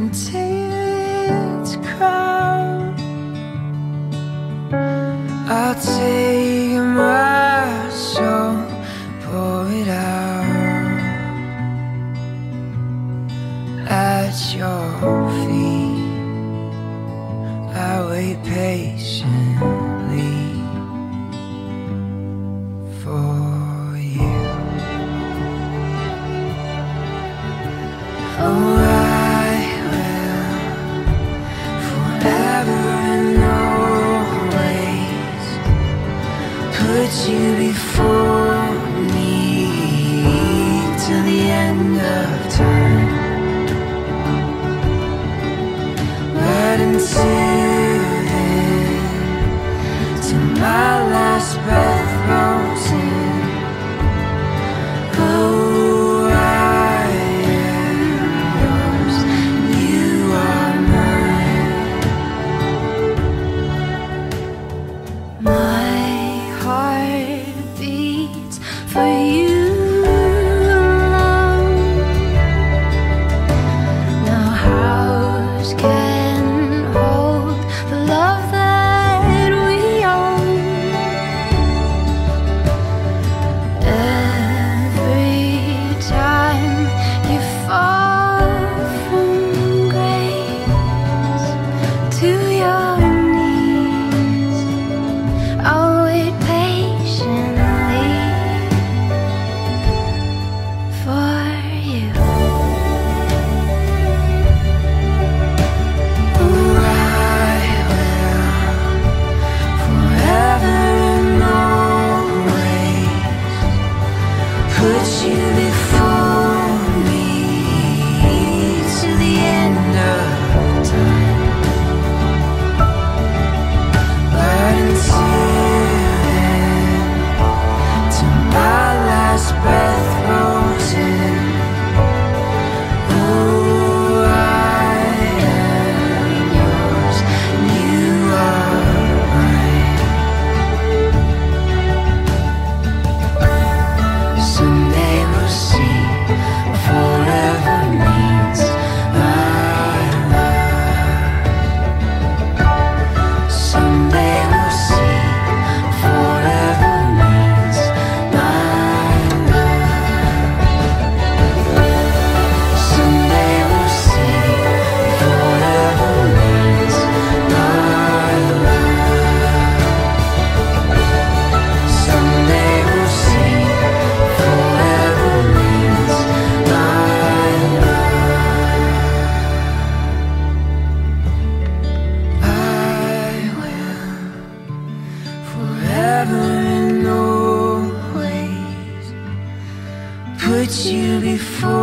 from David's crown. I'll take my soul, pour it out at your feet. I wait patiently put you before me till the end of time. For you alone. Now, how can you before.